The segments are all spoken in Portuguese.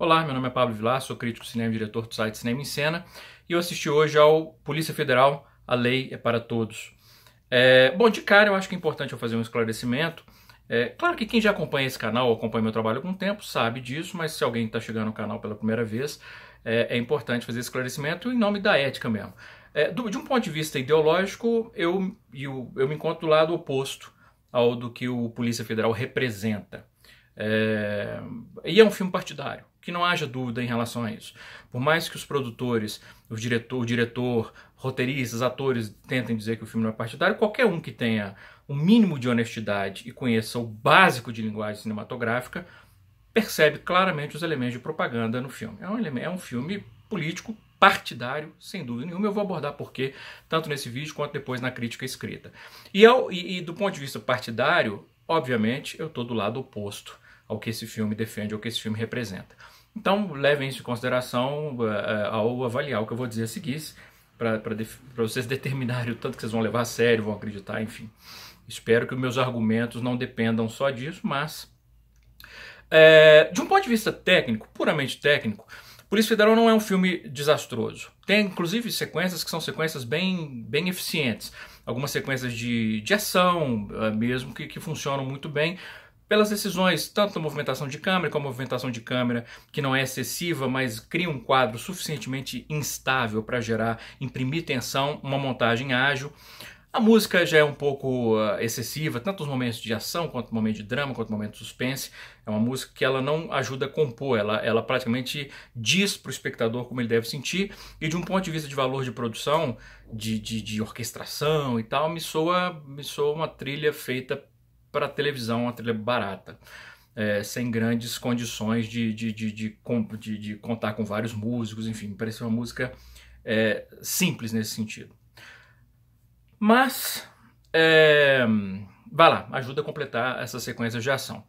Olá, meu nome é Pablo Vilar, sou crítico de cinema e diretor do site Cinema em Cena e eu assisti hoje ao Polícia Federal, A Lei é para Todos. É, bom, de cara eu acho que é importante eu fazer um esclarecimento. É, claro que quem já acompanha esse canal, acompanha meu trabalho há algum tempo, sabe disso, mas se alguém está chegando no canal pela primeira vez, é, é, importante fazer esse esclarecimento em nome da ética mesmo. É, do, de um ponto de vista ideológico, eu, eu, eu me encontro do lado oposto ao do que o Polícia Federal representa. É, e é um filme partidário, que não haja dúvida em relação a isso. Por mais que os produtores, o diretor, o diretor, roteiristas, atores tentem dizer que o filme não é partidário, qualquer um que tenha um mínimo de honestidade e conheça o básico de linguagem cinematográfica percebe claramente os elementos de propaganda no filme. É um, é um filme político partidário, sem dúvida nenhuma. Eu vou abordar porquê, tanto nesse vídeo quanto depois na crítica escrita. E, ao, e, e do ponto de vista partidário, obviamente, eu estou do lado oposto ao que esse filme defende, ao que esse filme representa. Então, levem isso em consideração uh, ao avaliar o que eu vou dizer a seguir, para vocês determinarem o tanto que vocês vão levar a sério, vão acreditar, enfim. Espero que meus argumentos não dependam só disso, mas. É, de um ponto de vista técnico, puramente técnico, Polícia Federal não é um filme desastroso. Tem inclusive sequências que são sequências bem, bem eficientes. Algumas sequências de, de ação mesmo que, que funcionam muito bem pelas decisões, tanto da movimentação de câmera como a movimentação de câmera que não é excessiva, mas cria um quadro suficientemente instável para gerar, imprimir tensão, uma montagem ágil. A música já é um pouco uh, excessiva, tanto nos momentos de ação, quanto no momento de drama, quanto no momento de suspense. É uma música que ela não ajuda a compor, ela, ela praticamente diz para o espectador como ele deve sentir. E de um ponto de vista de valor de produção, de, de, de orquestração e tal, me soa, me soa uma trilha feita para televisão, uma trilha barata. É, sem grandes condições de, de, de, de, de, contar com vários músicos, enfim, parece uma música é, simples nesse sentido. Mas, é, vai lá, ajuda a completar essa sequência de ação.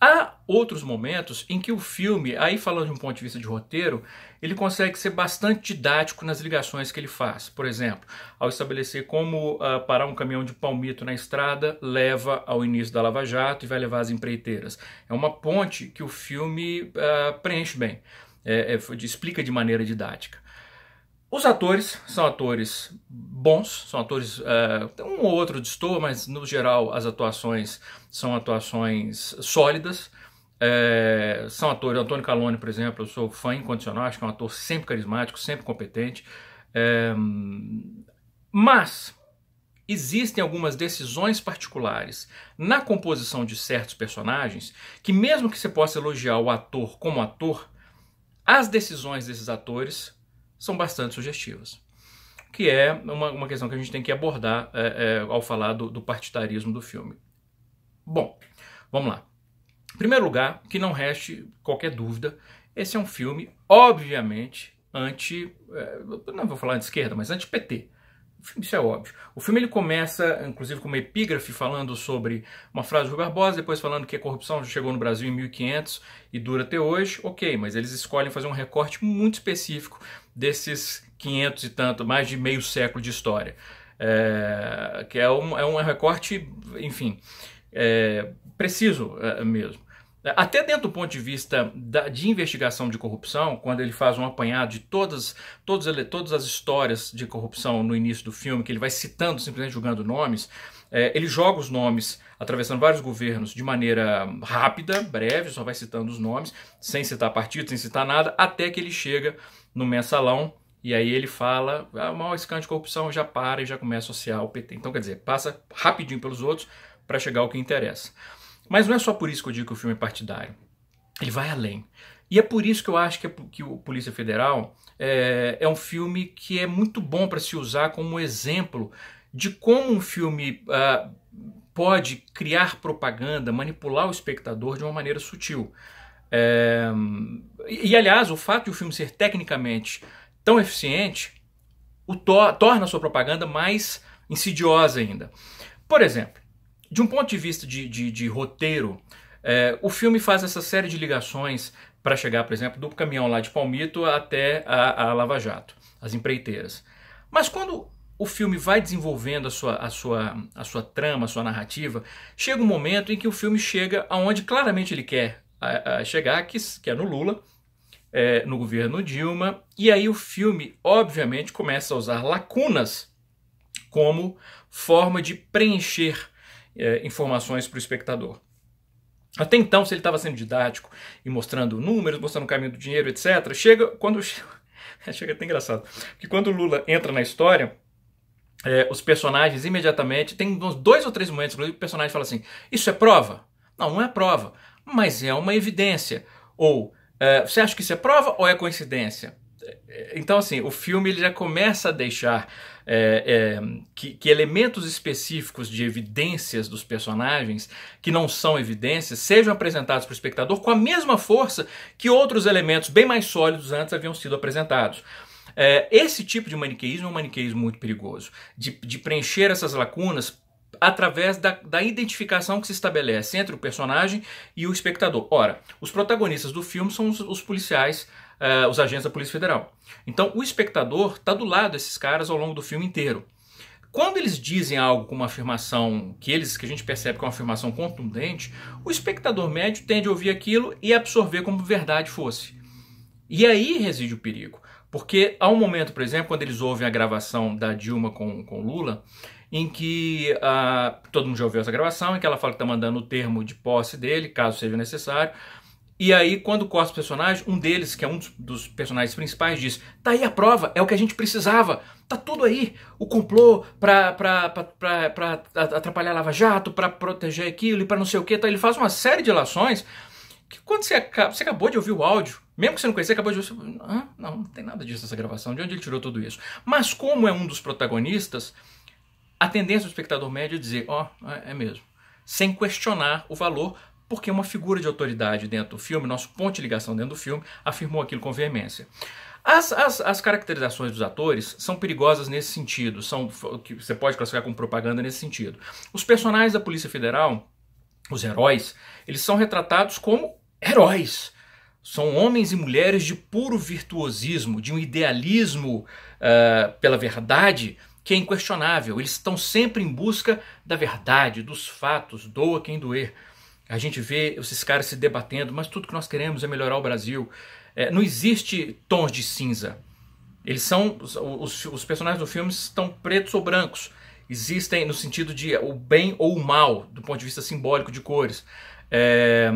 Há outros momentos em que o filme, aí falando de um ponto de vista de roteiro, ele consegue ser bastante didático nas ligações que ele faz. Por exemplo, ao estabelecer como uh, parar um caminhão de palmito na estrada leva ao início da Lava Jato e vai levar as empreiteiras. É uma ponte que o filme uh, preenche bem, é, é, explica de maneira didática. Os atores são atores bons, são atores. Uh, um ou outro destoa, mas no geral as atuações são atuações sólidas. É, são atores, Antônio Calone, por exemplo, eu sou fã incondicional, acho que é um ator sempre carismático, sempre competente. É, mas existem algumas decisões particulares na composição de certos personagens que, mesmo que você possa elogiar o ator como ator, as decisões desses atores são bastante sugestivas. Que é uma, uma questão que a gente tem que abordar é, é, ao falar do, do partidarismo do filme. Bom, vamos lá. Em primeiro lugar, que não reste qualquer dúvida, esse é um filme, obviamente, anti. É, não vou falar de esquerda, mas anti-PT. Isso é óbvio. O filme ele começa, inclusive, com uma epígrafe falando sobre uma frase do Rui Barbosa, depois falando que a corrupção chegou no Brasil em 1500 e dura até hoje. Ok, mas eles escolhem fazer um recorte muito específico desses 500 e tanto, mais de meio século de história. É, que é um, é um recorte, enfim, é, preciso é, mesmo. Até dentro do ponto de vista da, de investigação de corrupção, quando ele faz um apanhado de todas, todas, todas as histórias de corrupção no início do filme, que ele vai citando, simplesmente jogando nomes, é, ele joga os nomes, atravessando vários governos, de maneira rápida, breve, só vai citando os nomes, sem citar partido, sem citar nada, até que ele chega no mensalão e aí ele fala, ah, mal escândalo de corrupção já para e já começa a associar o PT. Então, quer dizer, passa rapidinho pelos outros para chegar ao que interessa. Mas não é só por isso que eu digo que o filme é partidário. Ele vai além. E é por isso que eu acho que, é, que o Polícia Federal é, é um filme que é muito bom para se usar como exemplo de como um filme uh, pode criar propaganda, manipular o espectador de uma maneira sutil. É, e, aliás, o fato de o filme ser tecnicamente tão eficiente o to torna a sua propaganda mais insidiosa ainda. Por exemplo, de um ponto de vista de, de, de roteiro, é, o filme faz essa série de ligações para chegar, por exemplo, do caminhão lá de Palmito até a, a Lava Jato, as empreiteiras. Mas quando o filme vai desenvolvendo a sua, a, sua, a sua trama, a sua narrativa, chega um momento em que o filme chega aonde claramente ele quer a, a chegar, que, que é no Lula, é, no governo Dilma, e aí o filme, obviamente, começa a usar lacunas como forma de preencher é, informações para o espectador. Até então, se ele estava sendo didático e mostrando números, mostrando o caminho do dinheiro, etc., chega quando. chega até engraçado. Que quando o Lula entra na história, é, os personagens imediatamente. Tem uns dois ou três momentos, que o personagem fala assim: Isso é prova? Não, não é prova, mas é uma evidência. Ou é, você acha que isso é prova ou é coincidência? Então, assim, o filme ele já começa a deixar é, é, que, que, elementos específicos de evidências dos personagens, que não são evidências, sejam apresentados para o espectador com a mesma força que outros elementos bem mais sólidos antes haviam sido apresentados. É, esse tipo de maniqueísmo é um maniqueísmo muito perigoso, de, de preencher essas lacunas através da, da, identificação que se estabelece entre o personagem e o espectador. Ora, os protagonistas do filme são os, os policiais, uh, os agentes da Polícia Federal. Então, o espectador está do lado desses caras ao longo do filme inteiro. Quando eles dizem algo com uma afirmação que eles que a gente percebe que é uma afirmação contundente, o espectador médio tende a ouvir aquilo e absorver como verdade fosse. E aí reside o perigo. Porque há um momento, por exemplo, quando eles ouvem a gravação da Dilma com, com Lula, em que uh, todo mundo já ouviu essa gravação, em que ela fala que está mandando o termo de posse dele, caso seja necessário. E aí, quando corta o personagem, um deles, que é um dos personagens principais, diz: Tá aí a prova, é o que a gente precisava, tá tudo aí. O complô para atrapalhar a Lava Jato, para proteger aquilo e para não sei o que. Tá? Ele faz uma série de ilações que quando você, você acabou de ouvir o áudio, mesmo que você não conhecia, acabou de ouvir, ah, não, não tem nada disso nessa gravação, de onde ele tirou tudo isso? Mas como é um dos protagonistas, a tendência do espectador médio é dizer, ó, oh, é mesmo, sem questionar o valor, porque uma figura de autoridade dentro do filme, nosso ponto de ligação dentro do filme, afirmou aquilo com veemência. As, as, as, caracterizações dos atores são perigosas nesse sentido, são que você pode classificar como propaganda nesse sentido. Os personagens da Polícia Federal, os heróis, eles são retratados como heróis. São homens e mulheres de puro virtuosismo, de um idealismo uh, pela verdade que é inquestionável. Eles estão sempre em busca da verdade, dos fatos, doa quem doer. A gente vê esses caras se debatendo, mas tudo que nós queremos é melhorar o Brasil. É, não existe tons de cinza. Eles são. Os, os, personagens do filme estão pretos ou brancos. Existem no sentido de o bem ou o mal, do ponto de vista simbólico de cores. É,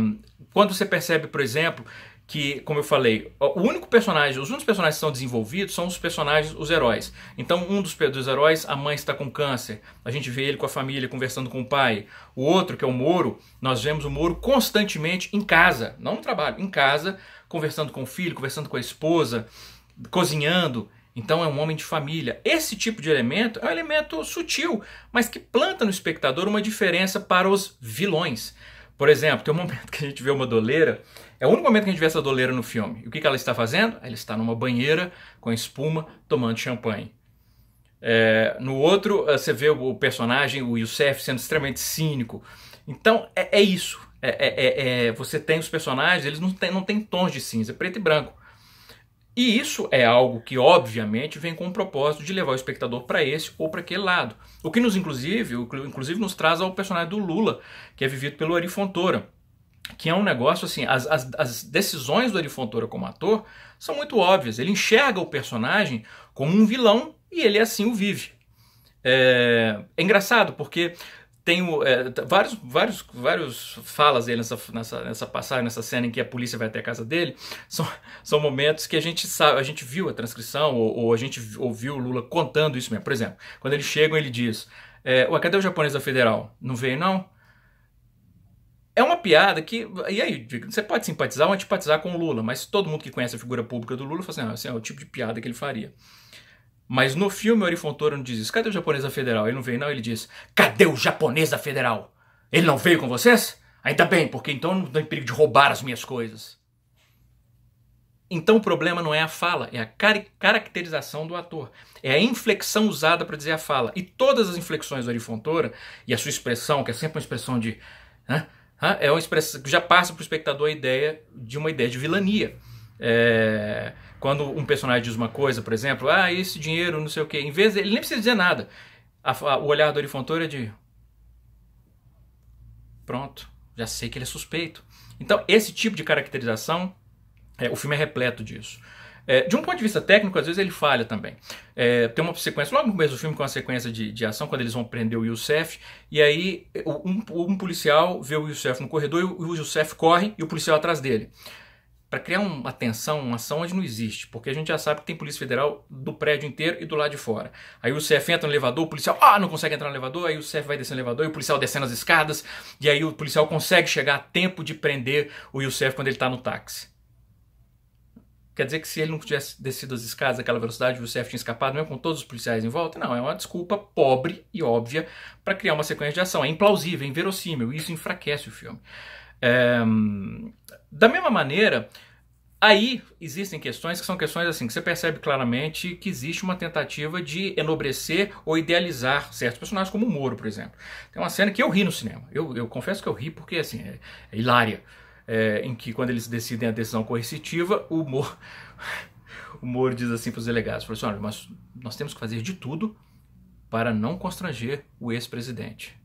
quando você percebe, por exemplo, que, como eu falei, o único personagem, os únicos personagens que são desenvolvidos são os personagens, os heróis. Então, um dos, dos heróis, a mãe está com câncer, a gente vê ele com a família conversando com o pai. O outro, que é o Moro, nós vemos o Moro constantemente em casa, não no trabalho, em casa, conversando com o filho, conversando com a esposa, cozinhando. Então é um homem de família. Esse tipo de elemento é um elemento sutil, mas que planta no espectador uma diferença para os vilões. Por exemplo, tem um momento que a gente vê uma doleira é o único momento que a gente vê essa doleira no filme. E o que, que ela está fazendo? Ela está numa banheira com espuma, tomando champanhe. É, no outro, eh, você vê o personagem, o Youssef, sendo extremamente cínico. Então, é, é isso. É, é, é, é você tem os personagens, eles não têm, não têm tons de cinza, preto e branco. E isso é algo que, obviamente, vem com o propósito de levar o espectador para esse ou para aquele lado. O que nos, inclusive, inclusive, nos traz ao personagem do Lula, que é vivido pelo Ari Fontoura que é um negócio assim, as, as, as decisões do Ari Fontoura como ator são muito óbvias. Ele enxerga o personagem como um vilão e ele assim o vive. É, é engraçado porque tem é, vários, vários, vários falas dele nessa, nessa, nessa passagem, nessa cena em que a polícia vai até a casa dele, são, são momentos que a gente sabe, a gente viu a transcrição ou, ou a gente ouviu o Lula contando isso mesmo. Por exemplo, quando eles chegam, ele diz: é, Ué, cadê o japonês da federal? Não veio, não? É uma piada que. E aí, você pode simpatizar ou antipatizar com o Lula, mas todo mundo que conhece a figura pública do Lula fala assim: ah, assim é o tipo de piada que ele faria. Mas no filme, o Ari Fontoura não diz isso. Cadê o japonês da federal? Ele não veio, não. Ele diz: Cadê o japonês da federal? Ele não veio com vocês? Ainda bem, porque então não tem perigo de roubar as minhas coisas. Então o problema não é a fala, é a caracterização do ator. É a inflexão usada para dizer a fala. E todas as inflexões do Ari Fontoura, e a sua expressão, que é sempre uma expressão de. Né, é uma expressão que já passa para o espectador a ideia de uma ideia de vilania. É, quando um personagem diz uma coisa, por exemplo, ah, esse dinheiro, não sei o quê, em vez de, ele nem precisa dizer nada. A, a, o olhar do Arifontoura é de pronto, já sei que ele é suspeito. Então, esse tipo de caracterização, é, o filme é repleto disso. É, de um ponto de vista técnico, às vezes ele falha também. É, tem uma sequência, logo no começo do filme, com uma sequência de, de ação, quando eles vão prender o Youssef, e aí um, um policial vê o Youssef no corredor e o Youssef corre e o policial atrás dele. Para criar uma tensão, uma ação onde não existe, porque a gente já sabe que tem polícia federal do prédio inteiro e do lado de fora. Aí o Youssef entra no elevador, o policial ah, não consegue entrar no elevador, aí o Youssef vai descer no elevador e o policial descendo as escadas, e aí o policial consegue chegar a tempo de prender o Youssef quando ele está no táxi. Quer dizer que se ele não tivesse descido as escadas àquela velocidade, o Youssef tinha escapado mesmo com todos os policiais em volta? Não, é uma desculpa pobre e óbvia para criar uma sequência de ação. É implausível, é inverossímil, isso enfraquece o filme. É... Da mesma maneira, aí existem questões que são questões assim, que você percebe claramente que existe uma tentativa de enobrecer ou idealizar certos personagens, como o Moro, por exemplo. Tem uma cena que eu ri no cinema. Eu, eu confesso que eu ri porque assim, é, é hilária é, em que quando eles decidem a decisão coercitiva, o Moro, o Moro diz assim para os delegados, assim, olha, mas nós temos que fazer de tudo para não constranger o ex-presidente.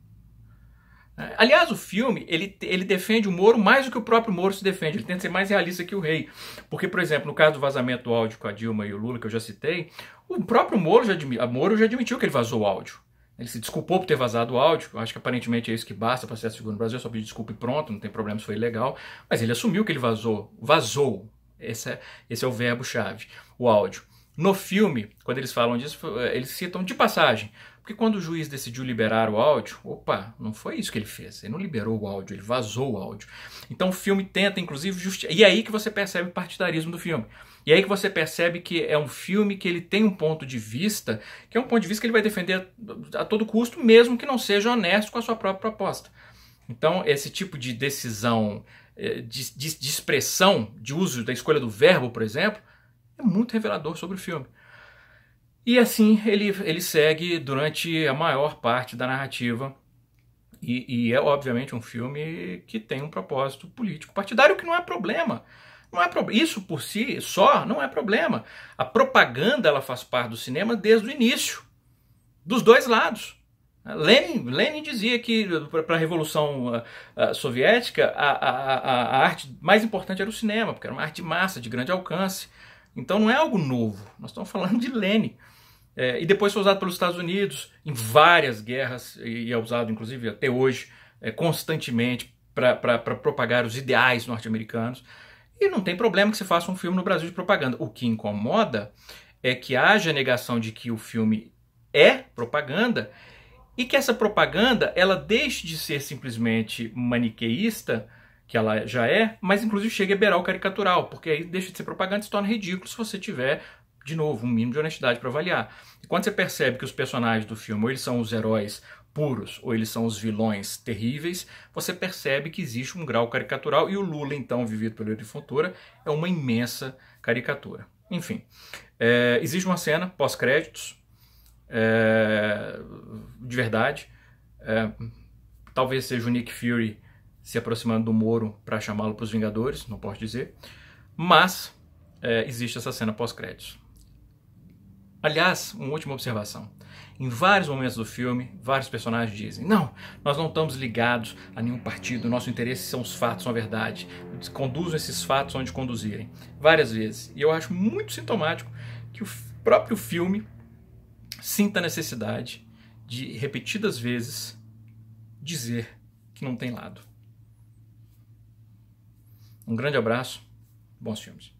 Aliás, o filme ele, ele defende o Moro mais do que o próprio Moro se defende. Ele tenta ser mais realista que o rei. Porque, por exemplo, no caso do vazamento do áudio com a Dilma e o Lula, que eu já citei, o próprio Moro já, Moro já admitiu que ele vazou o áudio. Ele se desculpou por ter vazado o áudio. Acho que aparentemente é isso que basta para ser seguro no Brasil. Só pedir desculpa e pronto, não tem problema se foi ilegal. Mas ele assumiu que ele vazou. Vazou. Esse é, esse é o verbo-chave, o áudio. No filme, quando eles falam disso, eles citam de passagem. Porque quando o juiz decidiu liberar o áudio, opa, não foi isso que ele fez. Ele não liberou o áudio, ele vazou o áudio. Então o filme tenta, inclusive, justificar. E é aí que você percebe o partidarismo do filme. E aí que você percebe que é um filme que ele tem um ponto de vista, que é um ponto de vista que ele vai defender a, todo custo, mesmo que não seja honesto com a sua própria proposta. Então, esse tipo de decisão, eh, de, de, de expressão, de uso da escolha do verbo, por exemplo, é muito revelador sobre o filme. E assim ele, ele segue durante a maior parte da narrativa. E, e, é obviamente um filme que tem um propósito político partidário, que não é problema. Não é pro... Isso por si só não é problema. A propaganda ela faz parte do cinema desde o início, dos dois lados. Lenin, Lenin dizia que para a Revolução uh, uh, Soviética a, a, a, a, arte mais importante era o cinema, porque era uma arte de massa, de grande alcance. Então não é algo novo, nós estamos falando de Lenin. É, e depois foi usado pelos Estados Unidos em várias guerras, e é usado inclusive até hoje, é, constantemente, para propagar os ideais norte-americanos. E não tem problema que se faça um filme no Brasil de propaganda. O que incomoda é que haja negação de que o filme é propaganda e que essa propaganda ela deixe de ser simplesmente maniqueísta, que ela já é, mas inclusive chegue a beirar o caricatural, porque aí deixa de ser propaganda e se torna ridículo se você tiver, de novo, um mínimo de honestidade para avaliar. E quando você percebe que os personagens do filme, ou eles são os heróis puros ou eles são os vilões terríveis, você percebe que existe um grau caricatural e o Lula, então, vivido pelo Euri Fontoura, é uma imensa caricatura. Enfim, é, existe uma cena pós-créditos, é, de verdade, é, talvez seja o Nick Fury se aproximando do Moro para chamá-lo para os Vingadores, não posso dizer, mas é, existe essa cena pós-créditos. Aliás, uma última observação. Em vários momentos do filme, vários personagens dizem: Não, nós não estamos ligados a nenhum partido, nosso interesse são os fatos, são a verdade. Conduzam esses fatos onde conduzirem. Várias vezes. E eu acho muito sintomático que o próprio filme sinta a necessidade de, repetidas vezes, dizer que não tem lado. Um grande abraço, bons filmes.